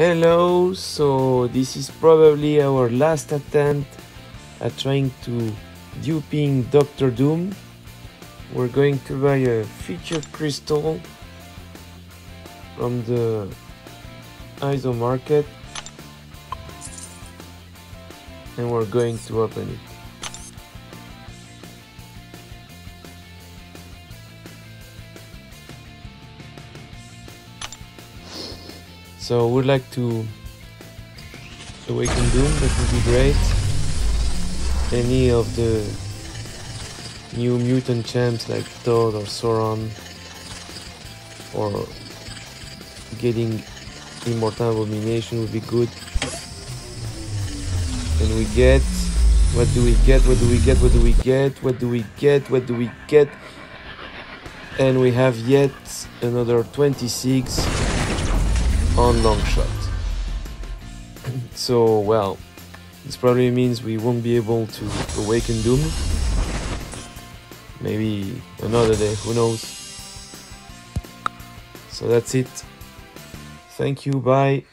Hello, so this is probably our last attempt at trying to duping Doctor Doom. We're going to buy a feature crystal from the ISO market and we're going to open it. So we'd like to awaken Doom, that would be great. Any of the new mutant champs like Toad or Sauron or getting Immortal Abomination would be good. And we get what do we get? What do we get? What do we get? What do we get? What do we get? And we have yet another 26 on Longshot. so well, this probably means we won't be able to awaken Doom. Maybe another day, who knows. So that's it. Thank you, bye.